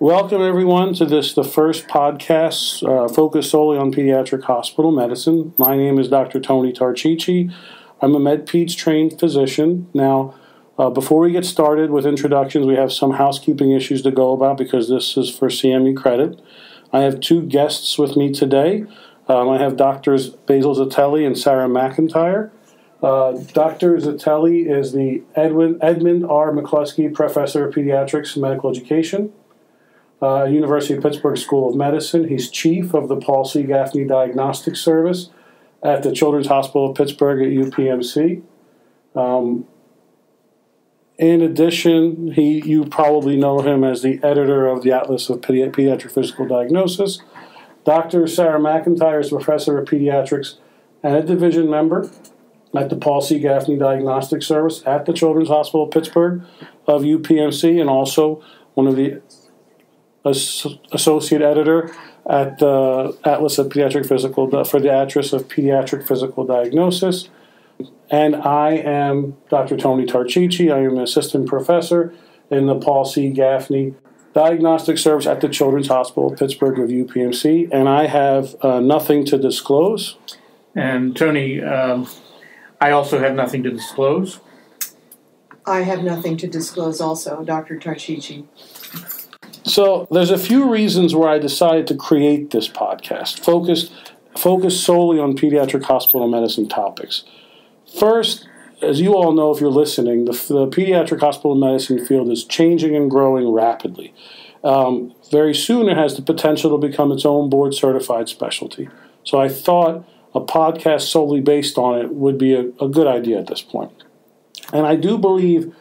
Welcome, everyone, to this, the first podcast uh, focused solely on pediatric hospital medicine. My name is Dr. Tony Tarchichi. I'm a MedPeds trained physician. Now, uh, before we get started with introductions, we have some housekeeping issues to go about because this is for CME credit. I have two guests with me today. Um, I have Doctors Basil Zitelli and Sara McIntire. Uh, Dr. Zitelli is the Edwin, Edmund R. McCluskey Professor of Pediatrics and Medical Education uh, University of Pittsburgh School of Medicine. He's chief of the Paul C. Gaffney Diagnostic Service at the Children's Hospital of Pittsburgh at UPMC. Um, in addition, he you probably know him as the editor of the Atlas of Pedi- Pediatric Physical Diagnosis. Dr. Sara McIntire is professor of pediatrics and a division member at the Paul C. Gaffney Diagnostic Service at the Children's Hospital of Pittsburgh of UPMC, and also one of the associate editor at the Atlas of Pediatric Physical for the Atlas of Pediatric Physical Diagnosis. And I am Dr. Tony Tarchichi. I am an assistant professor in the Paul C. Gaffney Diagnostic Service at the Children's Hospital Pittsburgh of UPMC, and I have uh, nothing to disclose. And Tony, um, I also have nothing to disclose. I have nothing to disclose also, Dr. Tarchichi. So there's a few reasons where I decided to create this podcast, focused focused solely on pediatric hospital medicine topics. First, as you all know if you're listening, the, the pediatric hospital medicine field is changing and growing rapidly. Um, very soon it has the potential to become its own board certified specialty. So I thought a podcast solely based on it would be a, a good idea at this point. And I do believe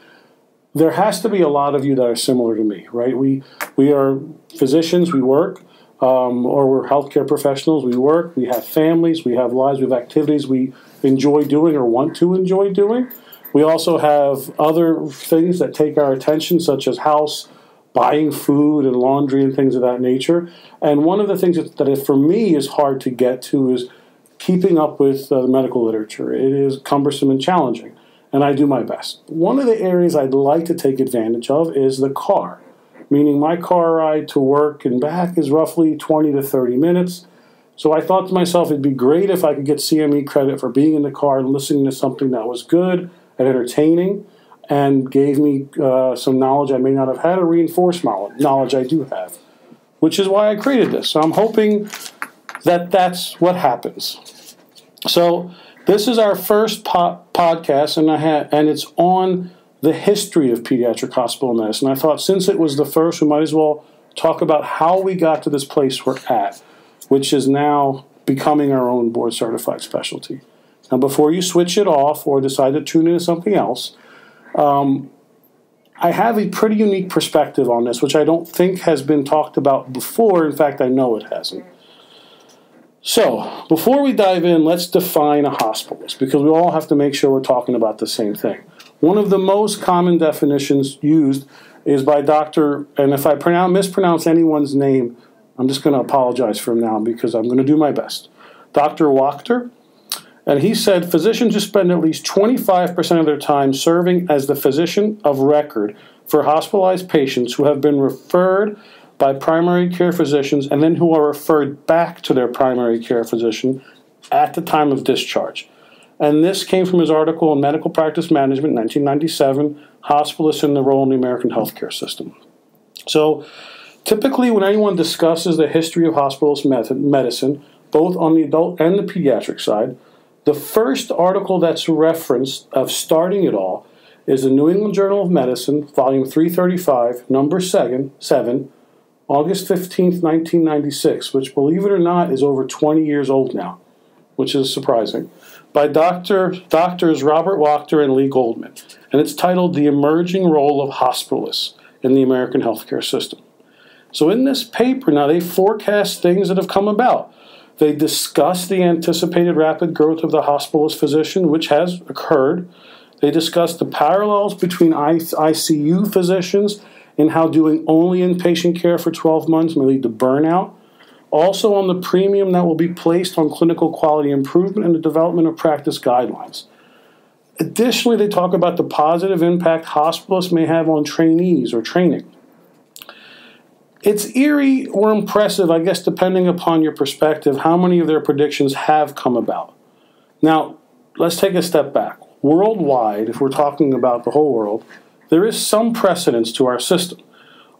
there has to be a lot of you that are similar to me, right? We we are physicians, we work, um, or we're healthcare professionals, we work, we have families, we have lives, we have activities we enjoy doing or want to enjoy doing. We also have other things that take our attention, such as house, buying food, and laundry, and things of that nature. And one of the things that, that for me is hard to get to is keeping up with uh, the medical literature. It is cumbersome and challenging and I do my best. One of the areas I'd like to take advantage of is the car, meaning my car ride to work and back is roughly 20 to 30 minutes. So I thought to myself, it'd be great if I could get CME credit for being in the car and listening to something that was good and entertaining and gave me uh, some knowledge I may not have had or reinforced knowledge I do have, which is why I created this. So I'm hoping that that's what happens. So this is our first po- podcast, and I ha- and it's on the history of pediatric hospital medicine. I thought since it was the first, we might as well talk about how we got to this place we're at, which is now becoming our own board certified specialty. Now, before you switch it off or decide to tune into something else, um, I have a pretty unique perspective on this, which I don't think has been talked about before. In fact, I know it hasn't. So, before we dive in, let's define a hospitalist because we all have to make sure we're talking about the same thing. One of the most common definitions used is by Dr. and if I pronounce, mispronounce anyone's name, I'm just going to apologize for him now because I'm going to do my best. Dr. Wachter, and he said physicians who spend at least 25% of their time serving as the physician of record for hospitalized patients who have been referred by primary care physicians and then who are referred back to their primary care physician at the time of discharge. And this came from his article in Medical Practice Management, 1997, Hospitalists in the Role in the American Healthcare System. So, typically, when anyone discusses the history of hospitalist medicine, both on the adult and the pediatric side, the first article that's referenced of starting it all is the New England Journal of Medicine, volume 335, number 7, 7 August 15th, 1996, which, believe it or not, is over 20 years old now, which is surprising, by Dr. Doctors Robert Wachter and Lee Goldman. And it's titled The Emerging Role of Hospitalists in the American Healthcare System. So, in this paper, now they forecast things that have come about. They discuss the anticipated rapid growth of the hospitalist physician, which has occurred. They discuss the parallels between ICU physicians in how doing only inpatient care for 12 months may lead to burnout. Also, on the premium that will be placed on clinical quality improvement and the development of practice guidelines. Additionally, they talk about the positive impact hospitalists may have on trainees or training. it's eerie or impressive, I guess, depending upon your perspective, how many of their predictions have come about. Now, let's take a step back. Worldwide, if we're talking about the whole world, there is some precedence to our system.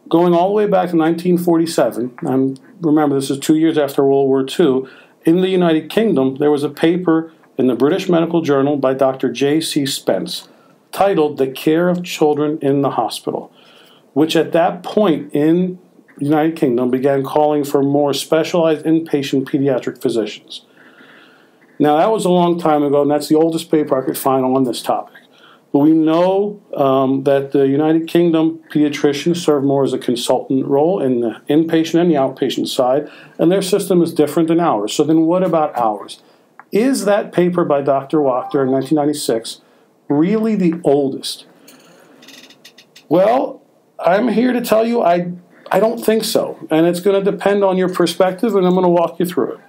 Going all the way back to 1947, and remember this is two years after World War II, in the United Kingdom, there was a paper in the British Medical Journal by Dr. J.C. Spence titled The Care of Children in the Hospital, which at that point in the United Kingdom began calling for more specialized inpatient pediatric physicians. Now, that was a long time ago, and that's the oldest paper I could find on this topic. We know um, that the United Kingdom pediatricians serve more as a consultant role in the inpatient and the outpatient side, and their system is different than ours. So, then what about ours? Is that paper by Dr. Wachter in 1996 really the oldest? Well, I'm here to tell you I, I don't think so. And it's going to depend on your perspective, and I'm going to walk you through it.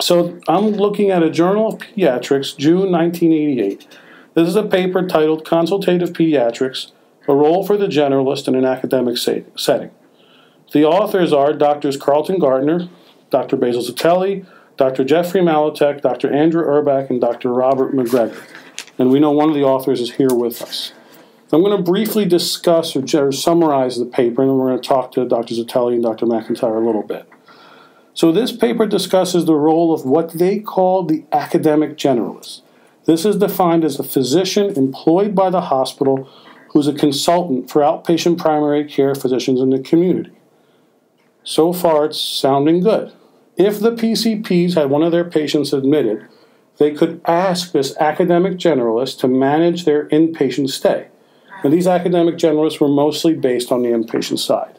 So I'm looking at a Journal of Pediatrics, June 1988. This is a paper titled Consultative Pediatrics A Role for the Generalist in an Academic Setting. The authors are Drs. Carlton Gartner, Dr. Basil Zitelli, Dr. Jeffrey Malatack, Dr. Andrew Urbach, and Dr. Robert McGregor. And we know one of the authors is here with us. I'm going to briefly discuss or, summarize the paper, and then we're going to talk to Dr. Zitelli and Dr. McIntire a little bit. So, this paper discusses the role of what they call the academic generalist. This is defined as a physician employed by the hospital who's a consultant for outpatient primary care physicians in the community. So far, it's sounding good. If the PCPs had one of their patients admitted, they could ask this academic generalist to manage their inpatient stay. And these academic generalists were mostly based on the inpatient side.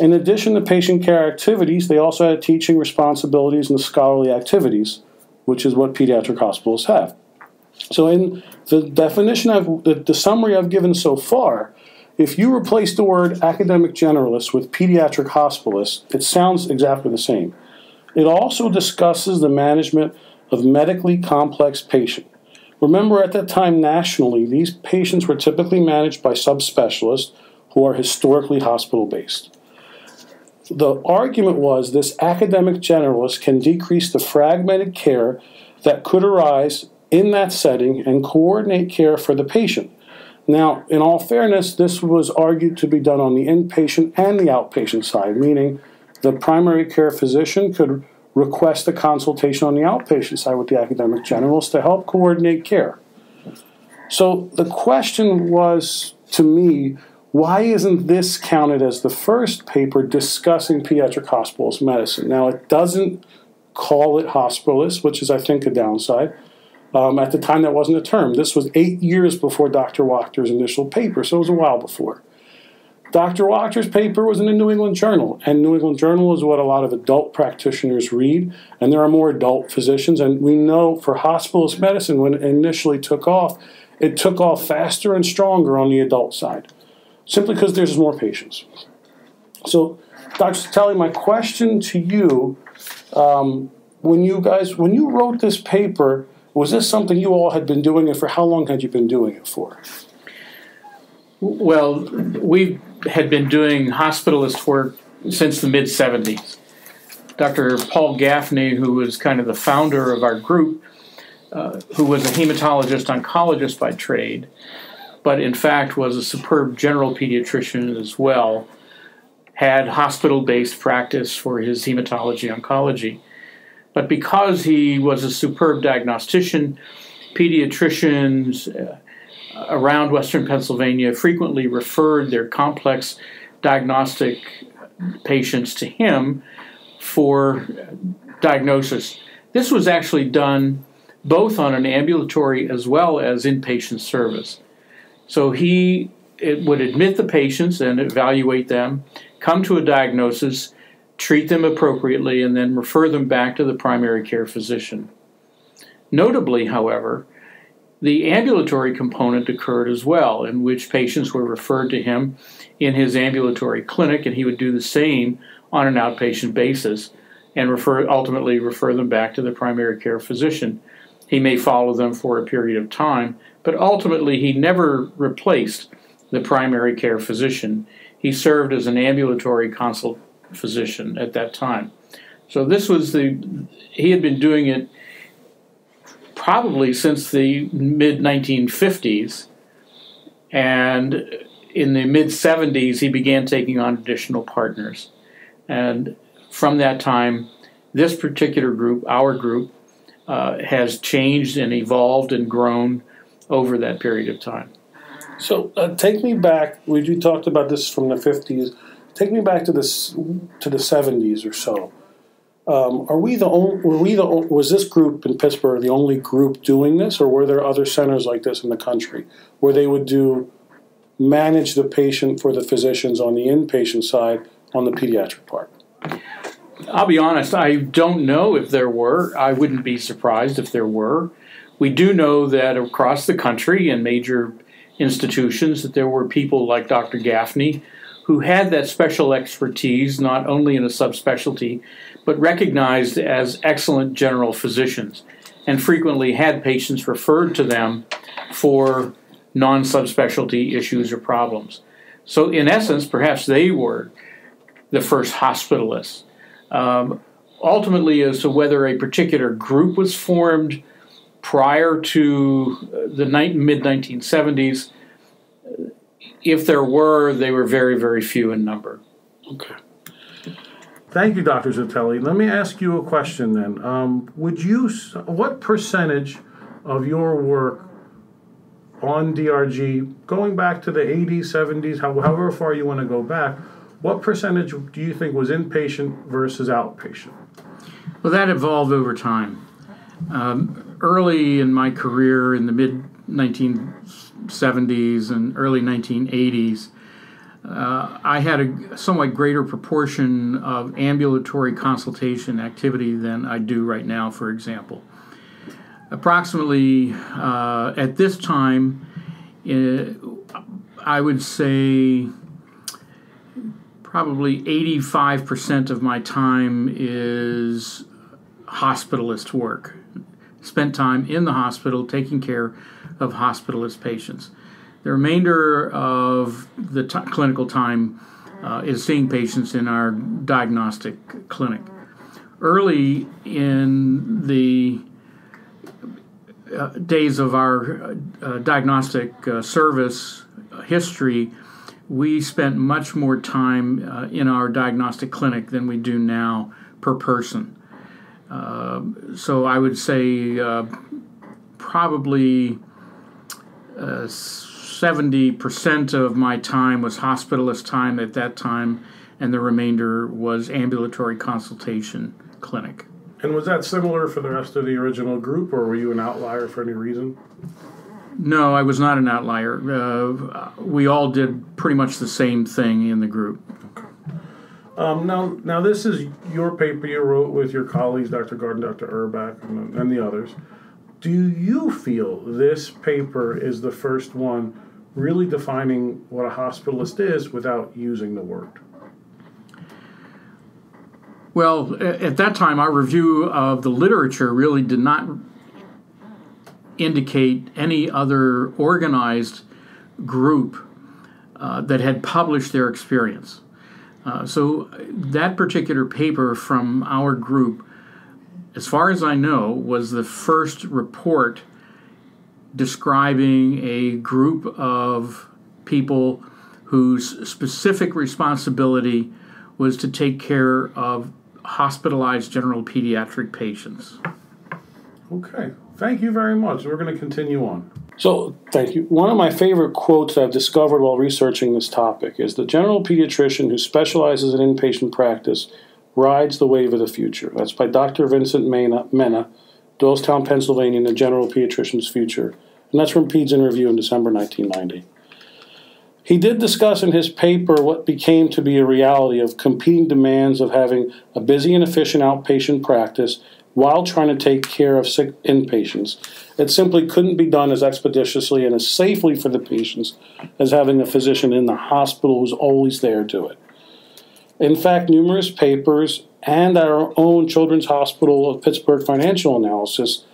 In addition to patient care activities, they also had teaching responsibilities and scholarly activities, which is what pediatric hospitals have. So, in the definition of the, the summary I've given so far, if you replace the word academic generalist with pediatric hospitalist, it sounds exactly the same. It also discusses the management of medically complex patients. Remember, at that time nationally, these patients were typically managed by subspecialists who are historically hospital based. The argument was this academic generalist can decrease the fragmented care that could arise in that setting and coordinate care for the patient. Now, in all fairness, this was argued to be done on the inpatient and the outpatient side, meaning the primary care physician could request a consultation on the outpatient side with the academic generals to help coordinate care. So the question was to me, why isn't this counted as the first paper discussing pediatric hospitals medicine? Now, it doesn't call it hospitalist, which is, I think, a downside. Um, at the time, that wasn't a term. This was eight years before Dr. Wachter's initial paper, so it was a while before. Dr. Wachter's paper was in the New England Journal, and New England Journal is what a lot of adult practitioners read, and there are more adult physicians. And we know for hospitalist medicine, when it initially took off, it took off faster and stronger on the adult side, simply because there's more patients. So, Dr. Zitelli, my question to you, um, when you guys, when you wrote this paper, was this something you all had been doing, and for how long had you been doing it for? Well, we had been doing hospitalist work since the mid 70s. Dr. Paul Gaffney, who was kind of the founder of our group, uh, who was a hematologist oncologist by trade, but in fact was a superb general pediatrician as well, had hospital based practice for his hematology oncology. But because he was a superb diagnostician, pediatricians, uh, around Western Pennsylvania frequently referred their complex diagnostic patients to him for diagnosis. This was actually done both on an ambulatory as well as inpatient service. So he would admit the patients and evaluate them, come to a diagnosis, treat them appropriately, and then refer them back to the primary care physician. Notably, however, the ambulatory component occurred as well, in which patients were referred to him in his ambulatory clinic, and he would do the same on an outpatient basis and refer, ultimately refer them back to the primary care physician. He may follow them for a period of time, but ultimately he never replaced the primary care physician. he served as an ambulatory consult physician at that time. So this was the he had been doing it probably since the mid 1950s, and in the mid 70s he began taking on additional partners, and from that time, this particular group, our group, uh, has changed and evolved and grown over that period of time. So uh, take me back. We talked about this from the fifties. Take me back to this to the seventies or so. Um, are we the only? Were we the? Was this group in Pittsburgh the only group doing this, or were there other centers like this in the country where they would do manage the patient for the physicians on the inpatient side on the pediatric part? I'll be honest. I don't know if there were. I wouldn't be surprised if there were. We do know that across the country in major institutions that there were people like Dr. Gaffney who had that special expertise not only in a subspecialty but recognized as excellent general physicians and frequently had patients referred to them for non subspecialty issues or problems. So, in essence, perhaps they were the first hospitalists. Um, ultimately, as to whether a particular group was formed prior to the mid 1970s, if there were, they were very, very few in number. Okay. Thank you, Dr. Zitelli. Let me ask you a question then. Um, would you, what percentage of your work on DRG, going back to the 80s, 70s, however far you want to go back, what percentage do you think was inpatient versus outpatient? Well, that evolved over time. Um, early in my career, in the mid 1970s and early 1980s, uh, I had a somewhat greater proportion of ambulatory consultation activity than I do right now, for example. Approximately uh, at this time, uh, I would say probably 85% of my time is hospitalist work. Spent time in the hospital taking care of hospitalist patients. The remainder of the t- clinical time uh, is seeing patients in our diagnostic clinic. Early in the uh, days of our uh, diagnostic uh, service history, we spent much more time uh, in our diagnostic clinic than we do now per person. Uh, so I would say probably 70% of my time was hospitalist time at that time, and the remainder was ambulatory consultation clinic. And was that similar for the rest of the original group, or were you an outlier for any reason? No, I was not an outlier. Uh, we all did pretty much the same thing in the group. Okay. Um, now, now this is your paper you wrote with your colleagues, Dr. Garden, Dr. Urbach, and, and the others. Do you feel this paper is the first one really defining what a hospitalist is without using the word? Well, at that time, our review of the literature really did not indicate any other organized group uh, that had published their experience. Uh, so that particular paper from our group, as far as I know, was the first report describing a group of people whose specific responsibility was to take care of hospitalized general pediatric patients. Okay, thank you very much. We're going to continue on. So, thank you. One of my favorite quotes I've discovered while researching this topic is the general pediatrician who specializes in inpatient practice rides the wave of the future. That's by Dr. Vincent Mena, Mena Doylestown, Pennsylvania, and the General Pediatrician's Future. And that's from in Review in December 1990. He did discuss in his paper what became to be a reality of competing demands of having a busy and efficient outpatient practice while trying to take care of sick inpatients. It simply couldn't be done as expeditiously and as safely for the patients as having a physician in the hospital who's always there to it. In fact, numerous papers and our own Children's Hospital of Pittsburgh financial analysis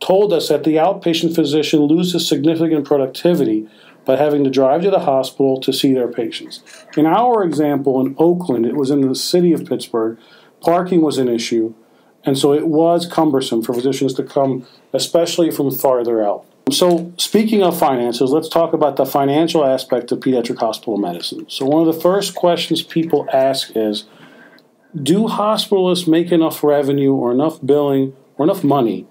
told us that the outpatient physician loses significant productivity by having to drive to the hospital to see their patients. In our example in Oakland, it was in the city of Pittsburgh, parking was an issue, and so it was cumbersome for physicians to come, especially from farther out. So, speaking of finances, let's talk about the financial aspect of pediatric hospital medicine. So, one of the first questions people ask is Do hospitalists make enough revenue or enough billing or enough money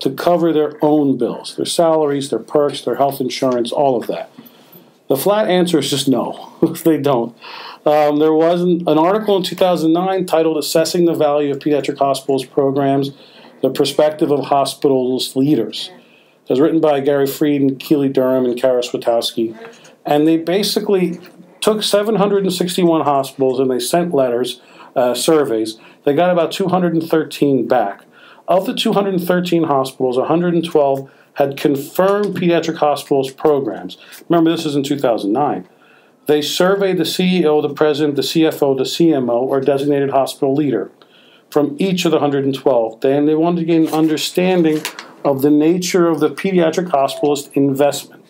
to cover their own bills, their salaries, their perks, their health insurance, all of that? The flat answer is just no, they don't. Um, there was an, an article in 2009 titled Assessing the Value of Pediatric Hospitals Programs The Perspective of Hospitals Leaders. It was written by Gary Freed and Keely Durham and Kara Switowski. And they basically took 761 hospitals and they sent letters, uh, surveys. They got about 213 back. Of the 213 hospitals, 112 had confirmed pediatric hospitals programs. Remember, this is in 2009. They surveyed the CEO, the president, the CFO, the CMO, or designated hospital leader from each of the 112. And they wanted to gain an understanding of the nature of the pediatric hospitalist investment.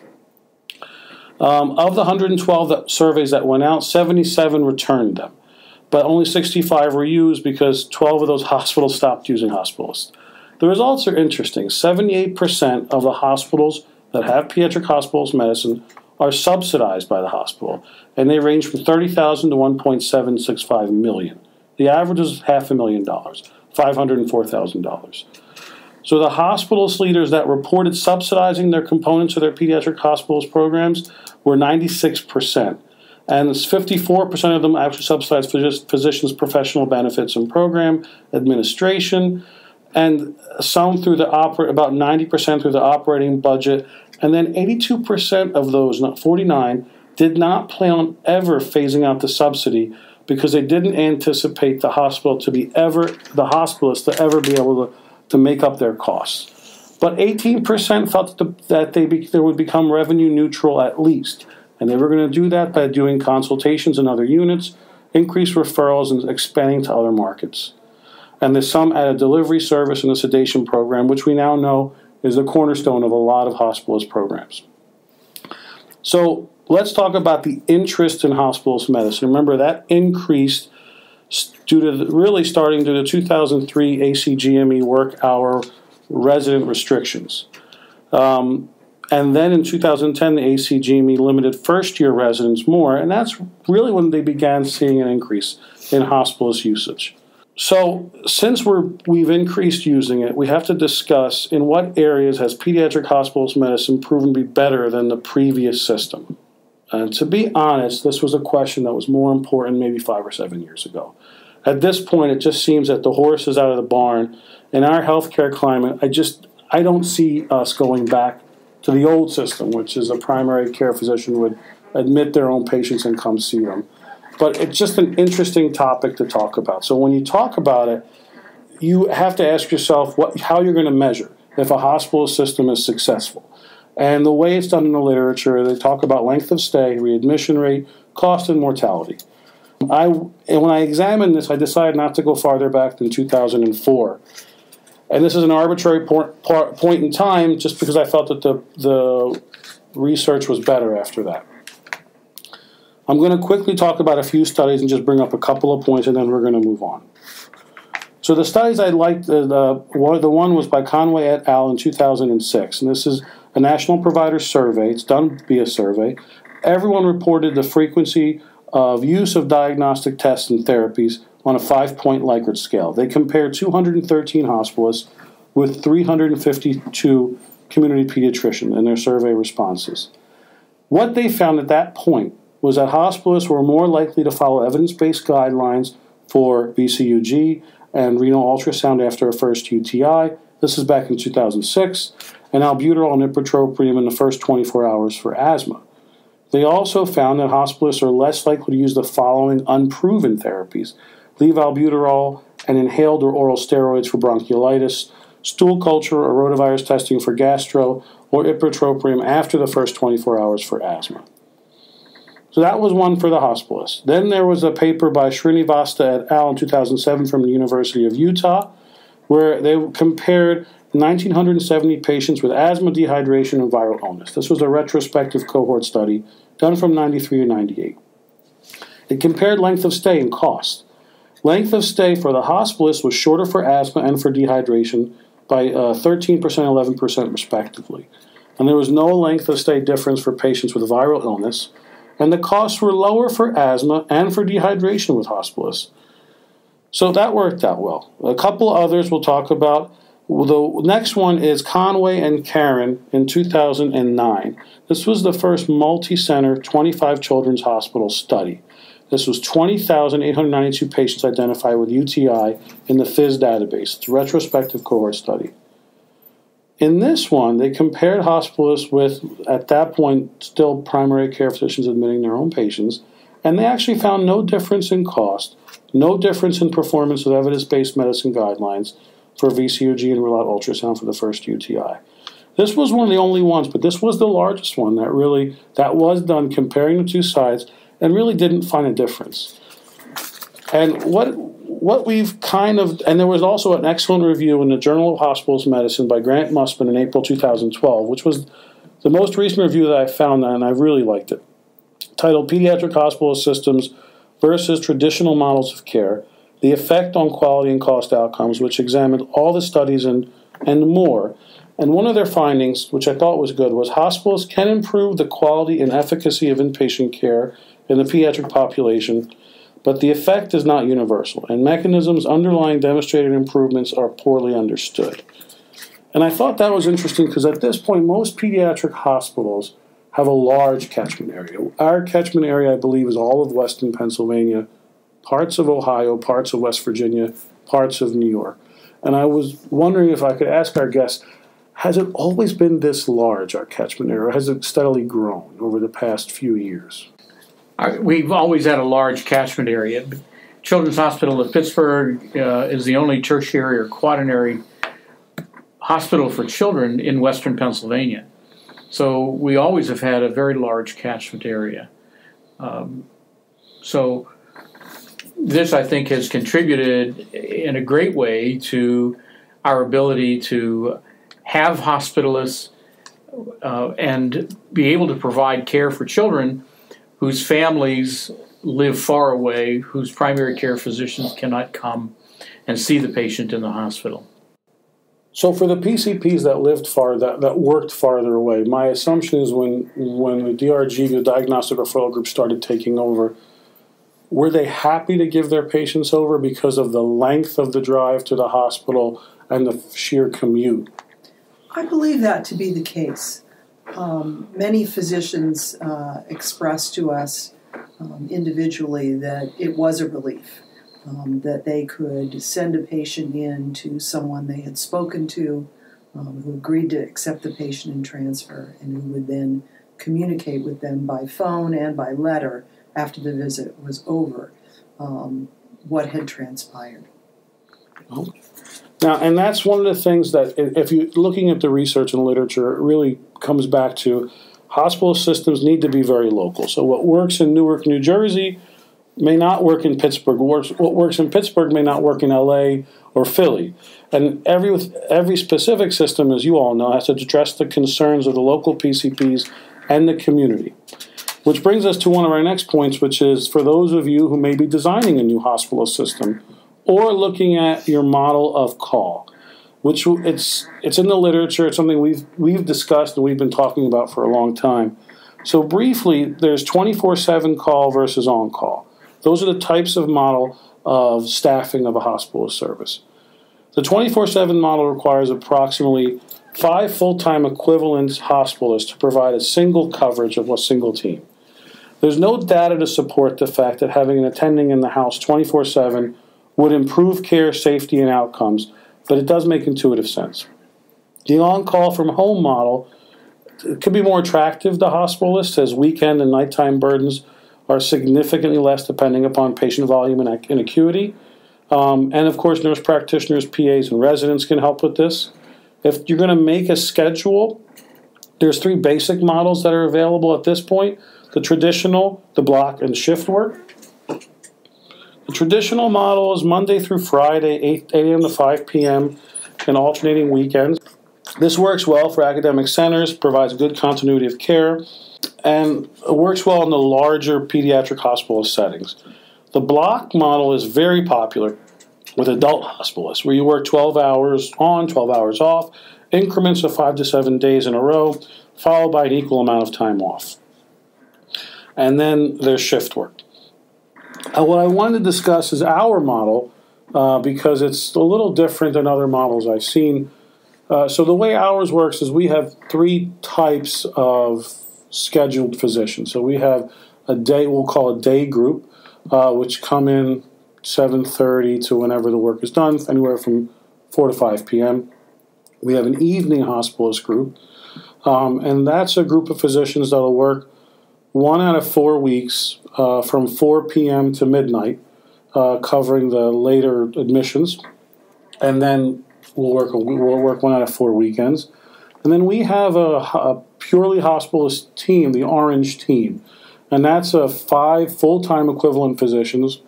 Um, of the 112 that, surveys that went out, 77 returned them, but only 65 were used because 12 of those hospitals stopped using hospitalists. The results are interesting. 78% of the hospitals that have pediatric hospitals medicine are subsidized by the hospital, and they range from 30,000 to 1.765 million. The average is half a million dollars, $504,000. So the hospitalist leaders that reported subsidizing their components of their pediatric hospitals programs were 96%. And 54% of them actually subsidized for just physicians' professional benefits and program administration, and some through the oper- about 90% through the operating budget, and then 82% of those, not 49, did not plan on ever phasing out the subsidy because they didn't anticipate the hospital to be ever the hospitalist to ever be able to, to make up their costs. But 18% felt that, the, that they, be, they would become revenue neutral at least, and they were going to do that by doing consultations in other units, increase referrals, and expanding to other markets and there's some added delivery service and a sedation program, which we now know is the cornerstone of a lot of hospitalist programs. So let's talk about the interest in hospitalist medicine. Remember, that increased due to really starting due to the 2003 ACGME work hour resident restrictions. Um, and then in 2010, the ACGME limited first year residents more, and that's really when they began seeing an increase in hospitalist usage. So, since we're we've increased using it, we have to discuss in what areas has pediatric hospitals medicine proven to be better than the previous system. And to be honest, this was a question that was more important maybe five or seven years ago. At this point, it just seems that the horse is out of the barn. In our healthcare climate, I just I don't see us going back to the old system, which is a primary care physician would admit their own patients and come see them but it's just an interesting topic to talk about. So when you talk about it, you have to ask yourself what, how you're going to measure if a hospital system is successful. And the way it's done in the literature, they talk about length of stay, readmission rate, cost, and mortality. I, and when I examined this, I decided not to go farther back than 2004. And this is an arbitrary point, point in time just because I felt that the, the research was better after that. I'm going to quickly talk about a few studies and just bring up a couple of points, and then we're going to move on. So the studies I liked, uh, the, the one was by Conway et al. in 2006, and this is a national provider survey. It's done via survey. Everyone reported the frequency of use of diagnostic tests and therapies on a five-point Likert scale. They compared 213 hospitalists with 352 community pediatricians in their survey responses. What they found at that point was that hospitalists were more likely to follow evidence based guidelines for VCUG and renal ultrasound after a first UTI. This is back in 2006, and albuterol and ipratropium in the first 24 hours for asthma. They also found that hospitalists are less likely to use the following unproven therapies leave albuterol and inhaled or oral steroids for bronchiolitis, stool culture or rotavirus testing for gastro, or ipratropium after the first 24 hours for asthma. So that was one for the hospitalist. Then there was a paper by Srinivasta et al. in 2007 from the University of Utah, where they compared 1,970 patients with asthma, dehydration, and viral illness. This was a retrospective cohort study done from 93 to 98. It compared length of stay and cost. Length of stay for the hospitalist was shorter for asthma and for dehydration by uh, 13% 11% respectively. And there was no length of stay difference for patients with viral illness, and the costs were lower for asthma and for dehydration with hospitalists. So that worked out well. A couple others we'll talk about. The next one is Conway and Keren in 2009. This was the first multi center 25 children's hospital study. This was 20,892 patients identified with UTI in the PHIS database. It's a retrospective cohort study. In this one, they compared hospitalists with, at that point, still primary care physicians admitting their own patients, and they actually found no difference in cost, no difference in performance of evidence based medicine guidelines for VCUG and rule out ultrasound for the first UTI. This was one of the only ones, but this was the largest one that really that was done comparing the two sides and really didn't find a difference. And what what we've kind of and there was also an excellent review in the Journal of Hospitals Medicine by Grant Mussman in April 2012, which was the most recent review that I found, and I really liked it. Titled Pediatric Hospital Systems versus Traditional Models of Care The Effect on Quality and Cost Outcomes, which examined all the studies and, and more. And one of their findings, which I thought was good, was hospitals can improve the quality and efficacy of inpatient care in the pediatric population, but the effect is not universal, and mechanisms underlying demonstrated improvements are poorly understood. And I thought that was interesting because at this point, most pediatric hospitals have a large catchment area. Our catchment area, I believe, is all of western Pennsylvania, parts of Ohio, parts of West Virginia, parts of New York. And I was wondering if I could ask our guests has it always been this large, our catchment area, has it steadily grown over the past few years? We've always had a large catchment area. Children's Hospital of Pittsburgh uh, is the only tertiary or quaternary hospital for children in western Pennsylvania. So we always have had a very large catchment area. Um, so this, I think, has contributed in a great way to our ability to have hospitalists uh, and be able to provide care for children whose families live far away, whose primary care physicians cannot come and see the patient in the hospital. So for the PCPs that lived far, that, that worked farther away, my assumption is when when the DRG, the diagnostic referral group, started taking over, were they happy to give their patients over because of the length of the drive to the hospital and the sheer commute? I believe that to be the case. Um, many physicians uh, expressed to us um, individually that it was a relief, um, that they could send a patient in to someone they had spoken to um, who agreed to accept the patient and transfer, and who would then communicate with them by phone and by letter after the visit was over um, what had transpired. Now, and that's one of the things that, if you're looking at the research and literature, it really comes back to hospital systems need to be very local. So, what works in Newark, New Jersey, may not work in Pittsburgh. Works what works in Pittsburgh may not work in LA or Philly. And every every specific system, as you all know, has to address the concerns of the local PCPs and the community. Which brings us to one of our next points, which is for those of you who may be designing a new hospital system or looking at your model of call, which it's it's in the literature. It's something we've we've discussed and we've been talking about for a long time. So briefly, there's 24/7 call versus on call. Those are the types of model of staffing of a hospital service. The 24/7 model requires approximately five full-time equivalent hospitalists to provide a single coverage of a single team. There's no data to support the fact that having an attending in the house 24 7 would improve care, safety, and outcomes, but it does make intuitive sense. The on call from home model could be more attractive to hospitalists as weekend and nighttime burdens are significantly less depending upon patient volume and, and acuity. Um, and of course, nurse practitioners, PAs, and residents can help with this. If you're going to make a schedule, there's three basic models that are available at this point the traditional, the block, and shift work. The traditional model is Monday through Friday, 8, 8 a.m. to 5 p.m., and alternating weekends. This works well for academic centers, provides good continuity of care, and works well in the larger pediatric hospital settings. The block model is very popular with adult hospitalists, where you work 12 hours on, 12 hours off, increments of five to seven days in a row, followed by an equal amount of time off. And then there's shift work. Uh, what I wanted to discuss is our model uh, because it's a little different than other models I've seen. Uh, so the way ours works is we have three types of scheduled physicians. So we have a day, we'll call a day group, uh, which come in 7.30 to whenever the work is done, anywhere from 4 to 5 p.m. We have an evening hospitalist group, um, and that's a group of physicians that will work one out of four weeks uh, from 4 p.m. to midnight, uh, covering the later admissions, and then we'll work we'll work one out of four weekends, and then we have a, a purely hospitalist team, the Orange Team, and that's a five full-time equivalent physicians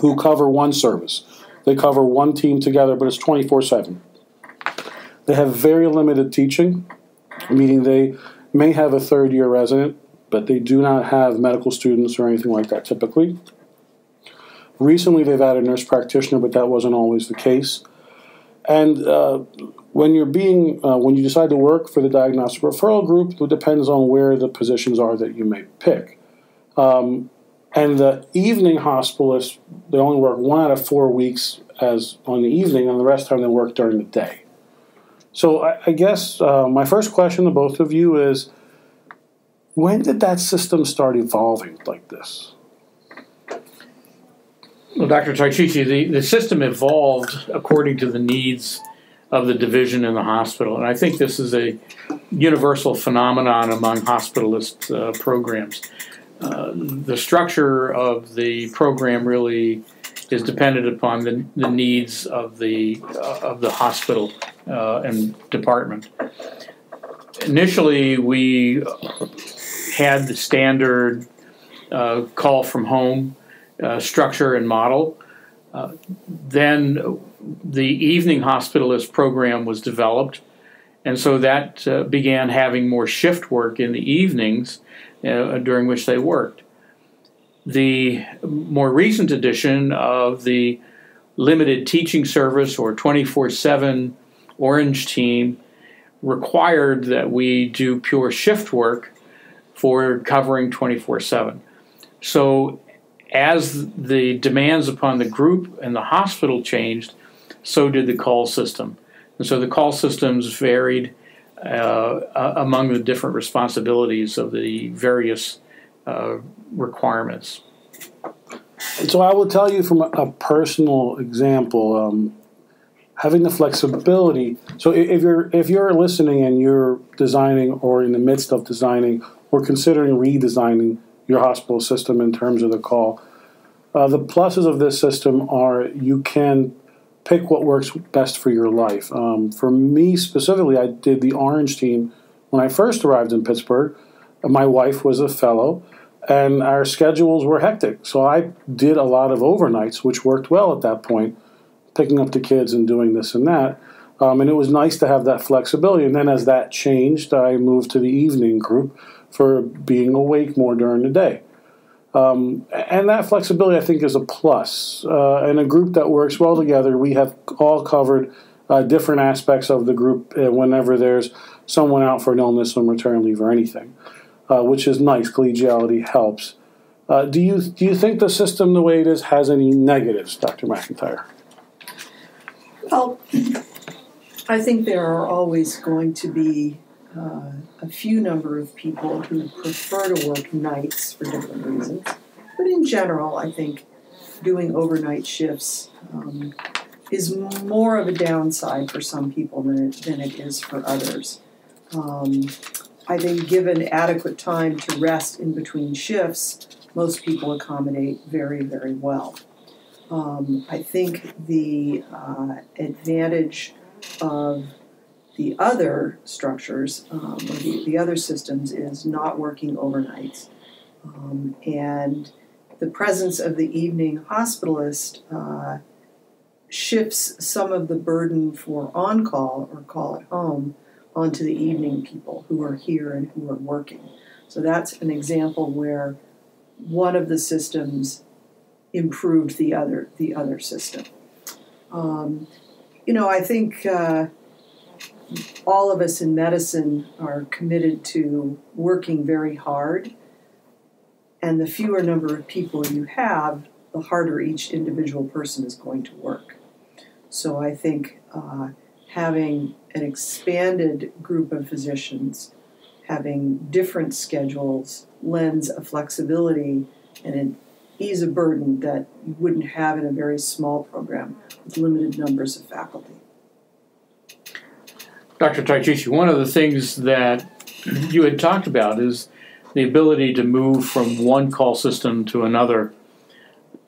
who cover one service. They cover one team together, but it's 24 7. They have very limited teaching, meaning they may have a third year resident, but they do not have medical students or anything like that typically. Recently, they've added a nurse practitioner, but that wasn't always the case. And uh, when you're being, uh, when you decide to work for the diagnostic referral group, it depends on where the positions are that you may pick. Um, and the evening hospitalists, they only work one out of four weeks as on the evening, and the rest of the time they work during the day. So I, I guess uh, my first question to both of you is, when did that system start evolving like this? Well, Dr. Tarchichi, the, the system evolved according to the needs of the division in the hospital. And I think this is a universal phenomenon among hospitalist uh, programs. Uh, the structure of the program really is dependent upon the, the needs of the uh, of the hospital uh, and department. Initially, we had the standard uh, call from home uh, structure and model. Then the evening hospitalist program was developed, and so that began having more shift work in the evenings uh, during which they worked. The more recent edition of the limited teaching service or 24 7 Orange team required that we do pure shift work for covering 24 7. So, as the demands upon the group and the hospital changed, so did the call system. And so the call systems varied uh, among the different responsibilities of the various uh, requirements. So I will tell you from a, personal example, um, having the flexibility. So if you're if you're listening and you're designing or in the midst of designing or considering redesigning your hospital system in terms of the call, uh, the pluses of this system are you can pick what works best for your life. Um, for me specifically, I did the Orange team when I first arrived in Pittsburgh. My wife was a fellow, and our schedules were hectic. So I did a lot of overnights, which worked well at that point, picking up the kids and doing this and that. Um, and it was nice to have that flexibility. And then as that changed, I moved to the evening group for being awake more during the day. Um, and that flexibility, I think, is a plus. Uh, in a group that works well together, we have all covered uh, different aspects of the group uh, whenever there's someone out for an illness on maternity leave or anything, uh, which is nice. Collegiality helps. Uh, do you do you think the system, the way it is, has any negatives, Dr. McIntire? Well, I think there are always going to be uh, a few number of people who prefer to work nights for different reasons. But in general, I think doing overnight shifts um, is more of a downside for some people than it, than it is for others. Um, I think, given adequate time to rest in between shifts, most people accommodate very, very well. Um, I think the uh, advantage of the other structures, um, the, the other systems, is not working overnights. Um, and the presence of the evening hospitalist uh, shifts some of the burden for on call or call at home onto the evening people who are here and who are working. So that's an example where one of the systems improved the other the other system. Um, you know, I think uh, all of us in medicine are committed to working very hard, and the fewer number of people you have, the harder each individual person is going to work. So I think uh, having an expanded group of physicians, having different schedules, lends a flexibility and an ease of burden that you wouldn't have in a very small program with limited numbers of faculty. Dr. Tarchichi, one of the things that you had talked about is the ability to move from one call system to another.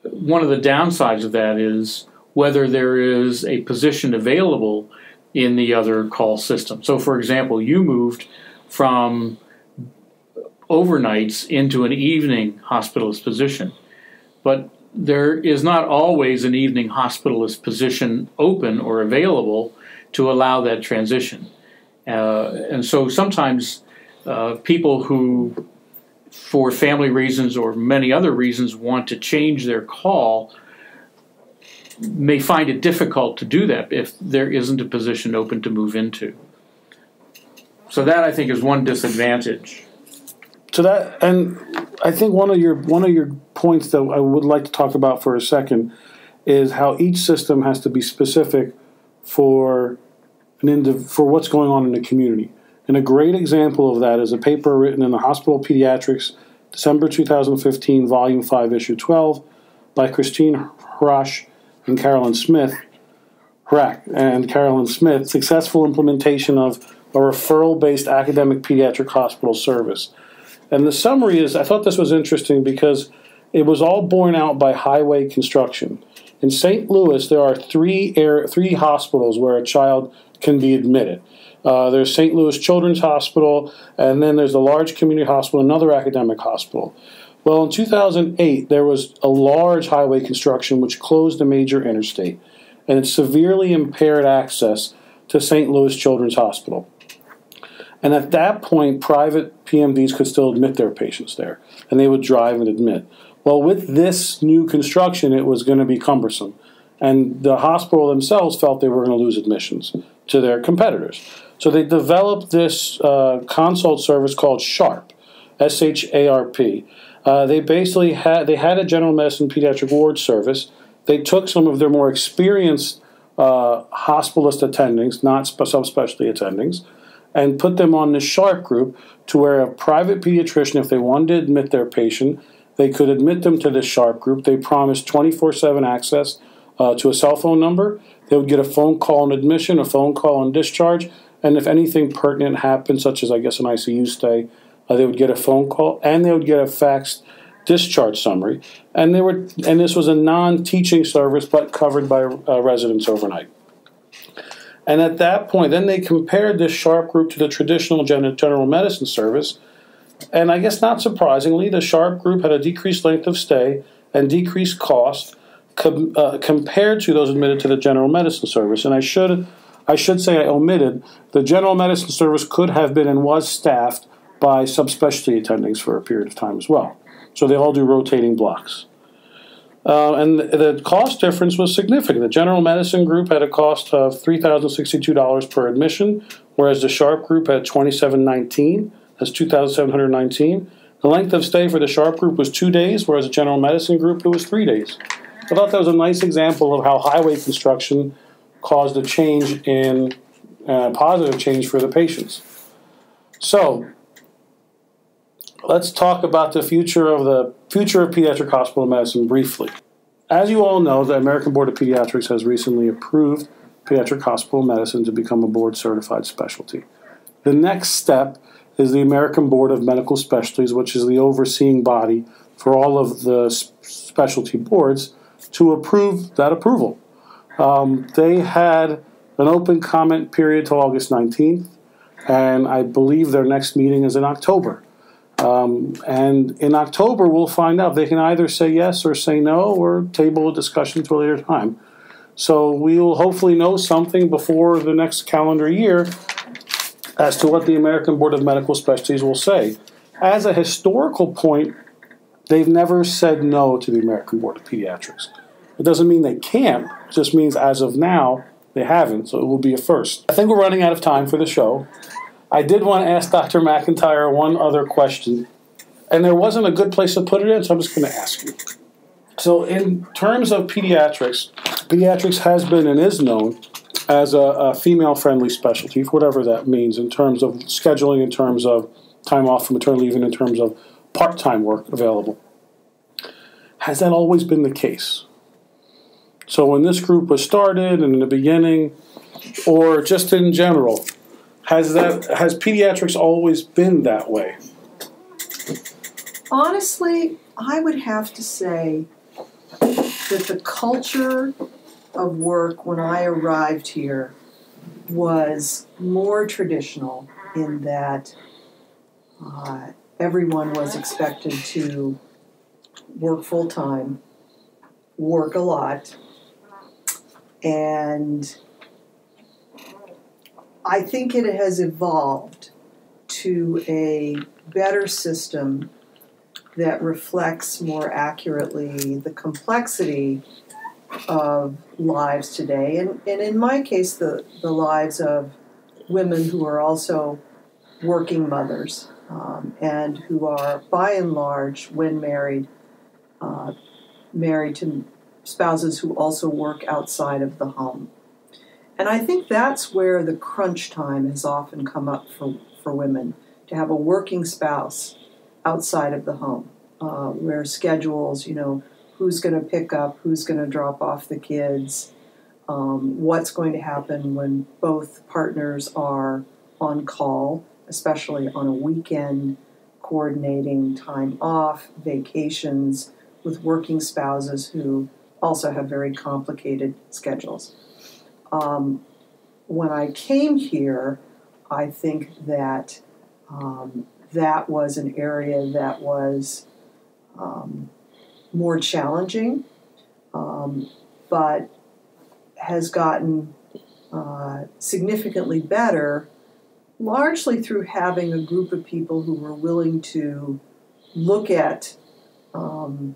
One of the downsides of that is whether there is a position available in the other call system. So, for example, you moved from overnights into an evening hospitalist position, but there is not always an evening hospitalist position open or available to allow that transition. Uh, and so sometimes uh, people who, for family reasons or many other reasons, want to change their call may find it difficult to do that if there isn't a position open to move into. So that I think is one disadvantage. So that, and I think one of your one of your points that I would like to talk about for a second is how each system has to be specific for an indiv- for what's going on in the community. And a great example of that is a paper written in the Hospital Pediatrics, December 2015, Volume 5, Issue 12, by Christine Hrach and Carolyn Smith, and Carolyn Smith, successful implementation of a referral based academic pediatric hospital service. And the summary is I thought this was interesting because it was all borne out by highway construction. In St. Louis, there are three air, three hospitals where a child can be admitted. Uh, there's St. Louis Children's Hospital, and then there's the large community hospital, another academic hospital. Well, in 2008, there was a large highway construction which closed a major interstate, and it severely impaired access to St. Louis Children's Hospital. And at that point, private PMDs could still admit their patients there, and they would drive and admit. Well, with this new construction, it was going to be cumbersome, and the hospital themselves felt they were going to lose admissions to their competitors. So they developed this uh, consult service called SHARP, S H A R P, uh, they basically had they had a general medicine pediatric ward service. They took some of their more experienced uh, hospitalist attendings, not subspecialty attendings, and put them on the SHARP group to where a private pediatrician, if they wanted to admit their patient, they could admit them to the SHARP group. They promised 24 7 access uh, to a cell phone number. They would get a phone call on admission, a phone call on discharge, and if anything pertinent happened, such as, I guess, an ICU stay, uh, they would get a phone call and they would get a faxed discharge summary, and they were and this was a non-teaching service but covered by uh, residents overnight. And at that point, then they compared this SHARP group to the traditional general medicine service, and I guess not surprisingly, the SHARP group had a decreased length of stay and decreased cost com- uh, compared to those admitted to the general medicine service. And I should I should say I omitted the general medicine service could have been and was staffed by subspecialty attendings for a period of time as well. So they all do rotating blocks. Uh, and the cost difference was significant. The general medicine group had a cost of $3,062 per admission, whereas the SHARP group had $2,719. That's 2,719. The length of stay for the SHARP group was two days, whereas the general medicine group it was three days. I thought that was a nice example of how highway construction caused a change in uh, positive change for the patients. So let's talk about the future of the future of pediatric hospital medicine briefly. As you all know, the American Board of Pediatrics has recently approved pediatric hospital medicine to become a board certified specialty. The next step is the American Board of Medical Specialties, which is the overseeing body for all of the specialty boards, to approve that approval. Um, they had an open comment period till August 19th, and I believe their next meeting is in October. Um, and in October, we'll find out. They can either say yes or say no or table a discussion to a later time. So we will hopefully know something before the next calendar year as to what the American Board of Medical Specialties will say. As a historical point, they've never said no to the American Board of Pediatrics. It doesn't mean they can't, it just means as of now, they haven't, so it will be a first. I think we're running out of time for the show. I did want to ask Dr. McIntire one other question, and there wasn't a good place to put it in, so I'm just going to ask you. So, in terms of pediatrics, pediatrics has been and is known as a, a female friendly specialty, whatever that means, in terms of scheduling, in terms of time off from maternity leave, and in terms of part time work available. Has that always been the case? So, when this group was started and in the beginning, or just in general, has that has pediatrics always been that way? Honestly, I would have to say that the culture of work when I arrived here was more traditional in that uh, everyone was expected to work full time, work a lot, and I think it has evolved to a better system that reflects more accurately the complexity of lives today. And, and in my case, the, the lives of women who are also working mothers um, and who are, by and large, when married, uh, married to spouses who also work outside of the home. And I think that's where the crunch time has often come up for, for women to have a working spouse outside of the home, uh, where schedules, you know, who's going to pick up, who's going to drop off the kids, um, what's going to happen when both partners are on call, especially on a weekend, coordinating time off, vacations with working spouses who also have very complicated schedules. Um, when I came here, I think that um, that was an area that was um, more challenging, um, but has gotten uh, significantly better, largely through having a group of people who were willing to look at um,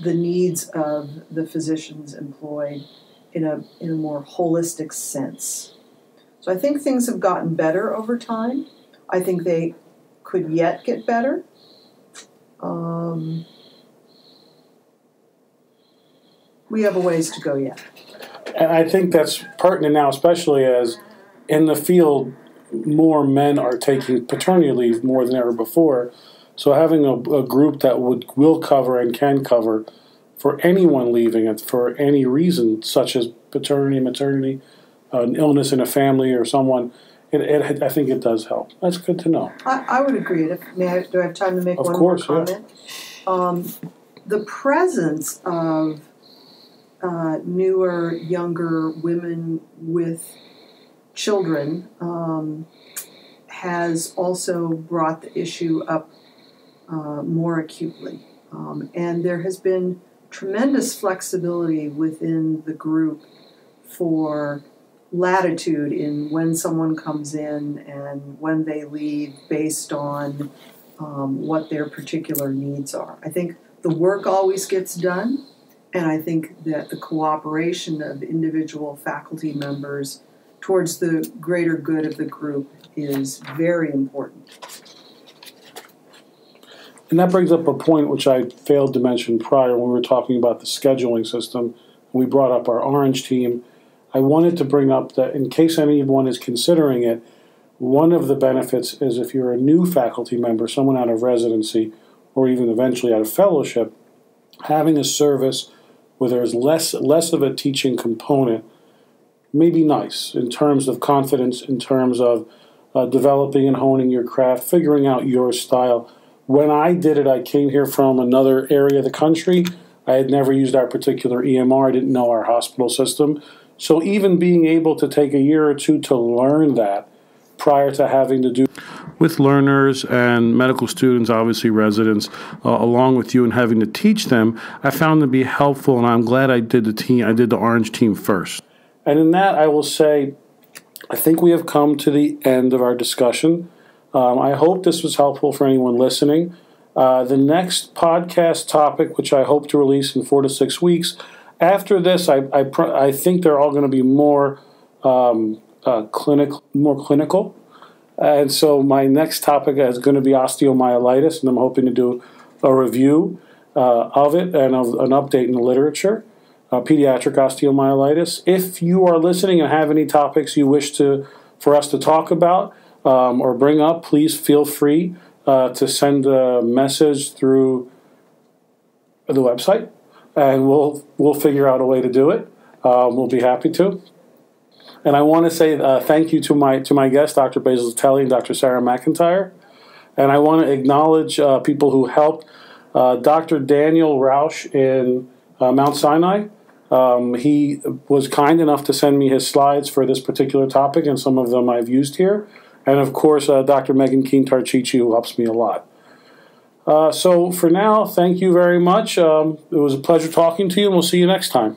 the needs of the physicians employed in a in a more holistic sense. So I think things have gotten better over time. I think they could yet get better. Um, we have a ways to go yet. And I think that's pertinent now, especially as in the field, more men are taking paternity leave more than ever before. So having a, a group that would will cover and can cover for anyone leaving it for any reason, such as paternity, maternity, uh, an illness in a family, or someone. It, it, I think it does help. That's good to know. I, I would agree. If, may I, do I have time to make Of one course, more yeah. comment? Um, the presence of uh, newer, younger women with children um, has also brought the issue up uh, more acutely. Um, and there has been tremendous flexibility within the group for latitude in when someone comes in and when they leave based on um, what their particular needs are. I think the work always gets done, and I think that the cooperation of individual faculty members towards the greater good of the group is very important. And that brings up a point which I failed to mention prior when we were talking about the scheduling system. We brought up our orange team. I wanted to bring up that in case anyone is considering it, one of the benefits is if you're a new faculty member, someone out of residency, or even eventually out of fellowship, having a service where there's less less of a teaching component may be nice in terms of confidence, in terms of uh, developing and honing your craft, figuring out your style. When I did it, I came here from another area of the country. I had never used our particular EMR. I didn't know our hospital system. So even being able to take a year or two to learn that prior to having to do with learners and medical students, obviously residents, uh, along with you and having to teach them, I found them to be helpful, and I'm glad I did the team. I did the orange team first. And in that, I will say, I think we have come to the end of our discussion. Um, I hope this was helpful for anyone listening. Uh, the next podcast topic, which I hope to release in four to six weeks, after this, I, I, pr- I think they're all going to be more um, uh, clinical, more clinical. And so my next topic is going to be osteomyelitis, and I'm hoping to do a review uh, of it and of an update in the literature, uh, pediatric osteomyelitis. If you are listening and have any topics you wish to for us to talk about um, or bring up, please feel free uh, to send a message through the website, and we'll we'll figure out a way to do it. Um, we'll be happy to. And I want to say uh, thank you to my to my guests, Dr. Basil Zitelli and Dr. Sara McIntire. And I want to acknowledge uh, people who helped. Uh, Dr. Daniel Rauch in uh, Mount Sinai. Um, he was kind enough to send me his slides for this particular topic, and some of them I've used here. And of course, uh, Dr. Megan Keen Tarchichi, who helps me a lot. Uh, so for now, thank you very much. Um, it was a pleasure talking to you, and we'll see you next time.